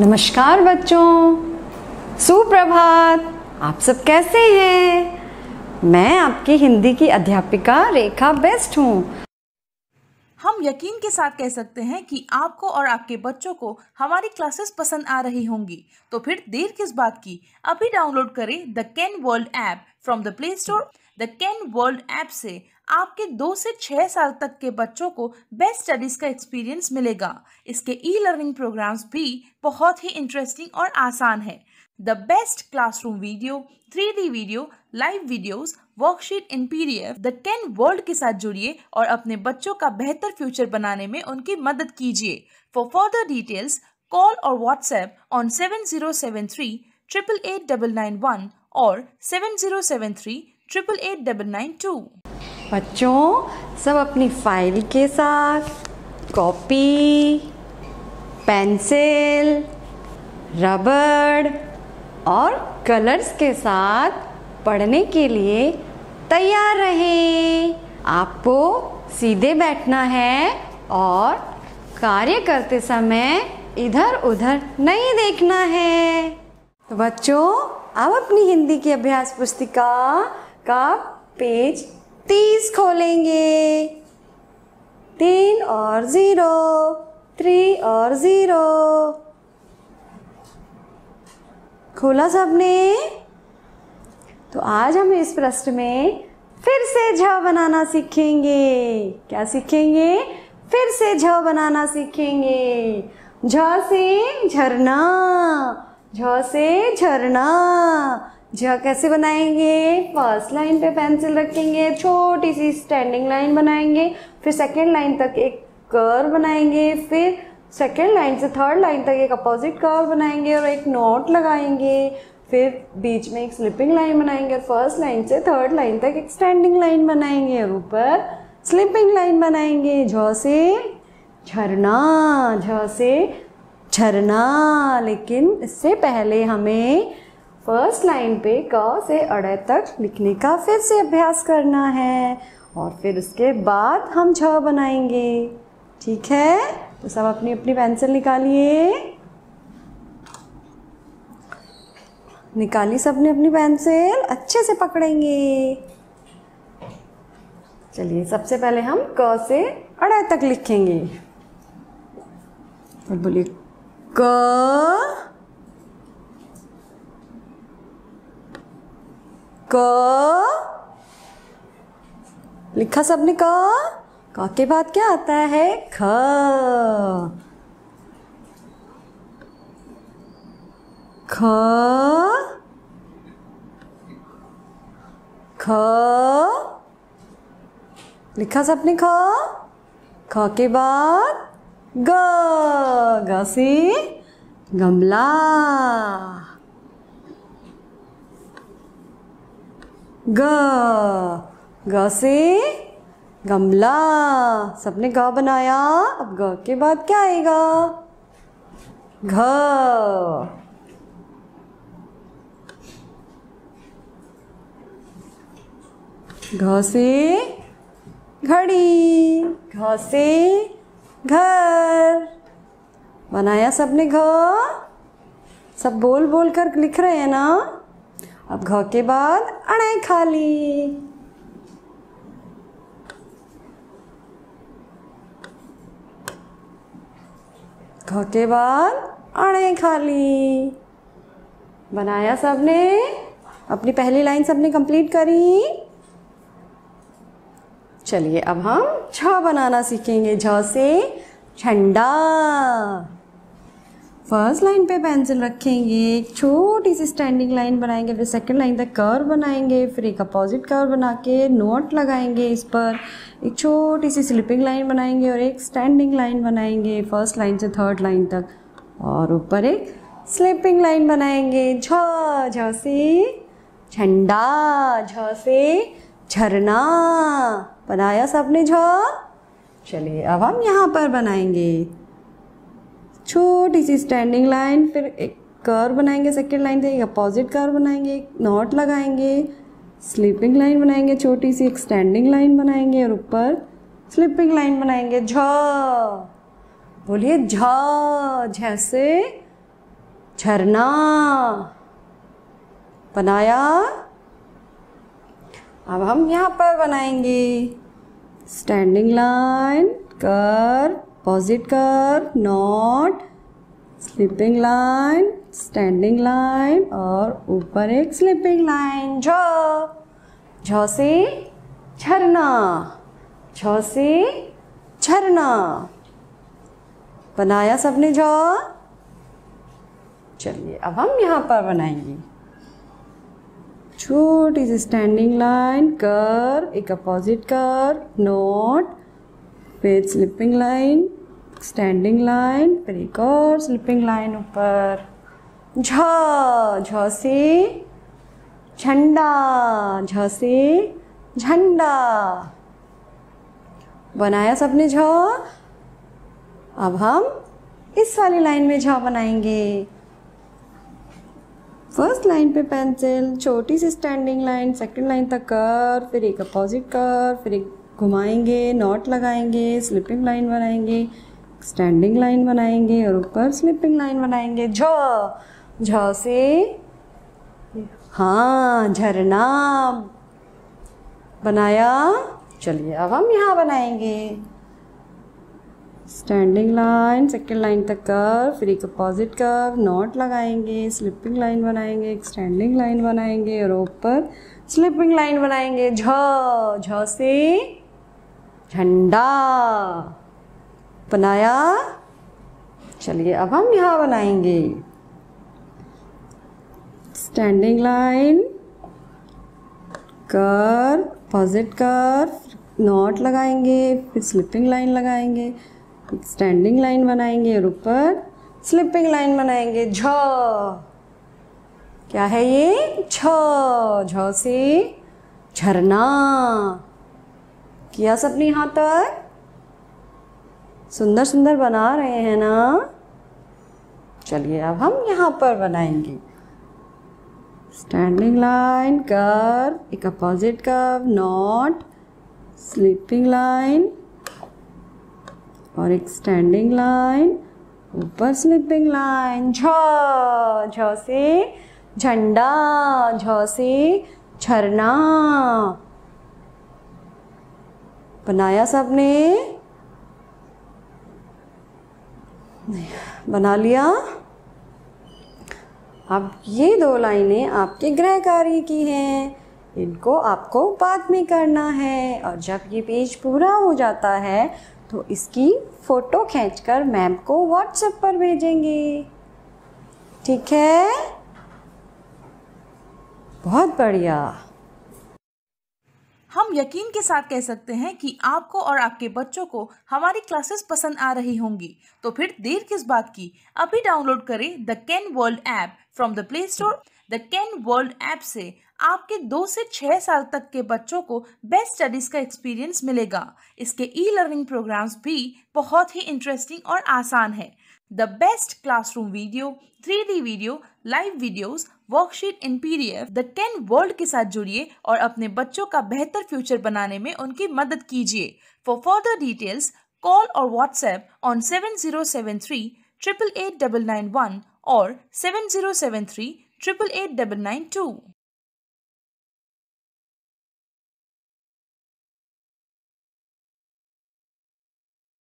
नमस्कार बच्चों। सुप्रभात। आप सब कैसे हैं? मैं आपकी हिंदी की अध्यापिका रेखा बेस्ट हूँ। हम यकीन के साथ कह सकते हैं कि आपको और आपके बच्चों को हमारी क्लासेस पसंद आ रही होंगी। तो फिर देर किस बात की? अभी डाउनलोड करें the can world app from the Play Store the can world app से आपके दो से छः साल तक के बच्चों को बेस्ट स्टडीज़ का एक्सपीरियंस मिलेगा। इसके ई लर्निंग प्रोग्राम्स भी बहुत ही इंटरेस्टिंग और आसान है। The best classroom video three D video live videos worksheet in PDF the ten world के साथ जुड़िए और अपने बच्चों का बेहतर फ्यूचर बनाने में उनकी मदद कीजिए। फॉर फर्दर डिटेल्स कॉल और WhatsApp on seven zero seven three triple eight double nine one और seven zero seven three triple eight double nine two बच्चों, सब अपनी फ़ाइल के साथ कॉपी पेंसिल रबड़ और कलर्स के साथ पढ़ने के लिए तैयार रहें। आपको सीधे बैठना है और कार्य करते समय इधर उधर नहीं देखना है। तो बच्चों, अब अपनी हिंदी की अभ्यास पुस्तिका का पेज तीस खोलेंगे। तीन और ज़ीरो, थ्री और ज़ीरो। खोला सबने? तो आज हम इस प्रश्न में फिर से झ बनाना सीखेंगे। क्या सीखेंगे? फिर से झ बनाना सीखेंगे। झ से झरना, झ से झरना झ कैसे बनाएँगे? फ़र्स्ट लाइन पे पेंसिल रखेंगे, छोटी सी स्टैंडिंग लाइन बनाएँगे, फिर सेकेंड लाइन तक एक कर्व बनाएँगे, फिर सेकेंड लाइन से थर्ड लाइन तक एक अपोजिट कर्व बनाएँगे और एक नोट लगाएँगे, फिर बीच में एक स्लिपिंग लाइन बनाएँगे और फ़र्स्ट लाइन से थर्ड लाइन तक एक स्टैंडिंग लाइन बनाएँगे और ऊपर स्लिपिंग लाइन बनाएँगे। झ से झरना, झ से झरना, लेकिन इससे पहले हमें फ़र्स्ट लाइन पे क से अड़े तक लिखने का फिर से अभ्यास करना है। और फिर उसके बाद हम छ बनाएँगे। ठीक है? तो सब अपनी अपनी पेंसिल निकालिए। निकाली सबने अपनी पेंसिल? अच्छे से पकड़ेंगे। चलिए, सबसे पहले हम क से अड़े तक लिखेंगे। और बोलिए, क क। लिखा सबने क? क के बाद क्या आता है? ख। ख। ख। लिखा सबने ख? ख के बाद ग। ग गमला। ग ग से गमला। सबने ग बनाया। अब ग के बाद क्या आएगा? घ। घ से घड़ी। घ से घर। बनाया सबने घ सब बोल बोल कर लिख रहे हैं ना? अब घ के बाद अणे खाली। घ के बाद अणे खाली। बनाया सबने, अपनी पहली लाइन सबने कंप्लीट करी। चलिए अब हम छ बनाना सीखेंगे, झ से झंडा। फ़र्स्ट लाइन पे पेंसिल रखेंगे, एक छोटी सी स्टैंडिंग लाइन बनाएँगे, फिर सेकंड लाइन तक कर्व बनाएँगे, फिर एक अपोजिट कर्व बना के नोट लगाएँगे इस पर, एक छोटी सी स्लिपिंग लाइन बनाएँगे और एक स्टैंडिंग लाइन बनाएँगे फ़र्स्ट लाइन से थर्ड लाइन तक, और ऊपर एक स्लिपिंग लाइन बनाएँगे, झ झंडा, झ से झरना, बनाया सबने झ? चलिए, अब हम यहाँ पर बनाएँगे। छोटी सी स्टैंडिंग लाइन फिर एक कर्व बनाएँगे सेकेंड लाइन से एक अपोजिट कर्व बनाएँगे एक नॉट लगाएँगे स्लीपिंग लाइन बनाएँगे, छोटी सी एक स्टैंडिंग लाइन बनाएँगे और ऊपर स्लीपिंग लाइन बनाएँगे। झ, बोलिए झ, जैसे झरना बनाया। अब हम यहाँ पर बनाएँगे। स्टैंडिंग लाइन कर पॉजिट कर knot slipping line standing line और ऊपर एक स्लिपिंग लाइन झ झ से झरना, झ से झरना। बनाया सबने झ? चलिए, अब हम यहाँ पर बनाएँगे। छोटी सी स्टैंडिंग लाइन कर, एक अपोजिट कर नोट फिर स्लिपिंग लाइन स्टैंडिंग लाइन फिर एक और स्लिपिंग लाइन ऊपर। झ झ से झंडा, झ से झंडा। बनाया सबने झ। अब हम इस वाली लाइन में झ बनाएँगे। फ़र्स्ट लाइन पे पेंसिल छोटी सी स्टैंडिंग लाइन सेकंड लाइन तक कर, फिर एक अपोजिट कर, फिर एक घुमाएँगे नॉट लगाएँगे स्लिपिंग लाइन बनाएँगे स्टैंडिंग लाइन बनाएँगे और ऊपर स्लिपिंग लाइन बनाएँगे। झ झ से हाँ झरना बनाया? चलिए, अब हम यहाँ बनाएँगे। स्टैंडिंग लाइन सेकेंड लाइन तक कर, फिर एक अपोजिट कर नॉट लगाएँगे स्लिपिंग लाइन बनाएँगे, एक स्टैंडिंग लाइन बनाएँगे और ऊपर स्लिपिंग लाइन बनाएँगे। झ झ से झंडा बनाया। चलिए, अब हम यहाँ बनाएँगे। स्टैंडिंग लाइन कर अपोजिट कर नॉट लगाएँगे, फिर स्लिपिंग लाइन लगाएँगे स्टैंडिंग लाइन बनाएँगे और ऊपर स्लिपिंग लाइन बनाएँगे। झ, क्या है ये? छ झ से झरना। किया सबने यहाँ तक? सुंदर सुंदर बना रहे हैं ना? चलिए, अब हम यहाँ पर बनाएँगे। स्टैंडिंग लाइन कर, एक opposite curve knot sleeping line और एक स्टैंडिंग लाइन ऊपर स्लीपिंग लाइन झ झ से झंडा, झ से झरना। बनाया सबने? बना लिया? अब ये दो लाइनें आपके गृह कार्य की हैं। इनको आपको बाद में करना है। और जब ये पेज पूरा हो जाता है तो इसकी फ़ोटो खींचकर मैम को व्हाट्सएप पर भेजेंगे। ठीक है? बहुत बढ़िया। हम यकीन के साथ कह सकते हैं कि आपको और आपके बच्चों को हमारी क्लासेस पसंद आ रही होंगी। तो फिर देर किस बात की? अभी डाउनलोड करें the can world app from the Play Store the can world app से आपके दो से छः साल तक के बच्चों को बेस्ट स्टडीज़ का एक्सपीरियंस मिलेगा। इसके ई लर्निंग प्रोग्राम्स भी बहुत ही इंटरेस्टिंग और आसान है। Best classroom video three D video live videos worksheet in PDF the ten world के साथ जुड़िए और अपने बच्चों का बेहतर फ्यूचर बनाने में उनकी मदद कीजिए फॉर फर्दर डिटेल्स कॉल और WhatsApp on seven zero seven three triple eight double nine one और seven zero seven three triple eight double nine two.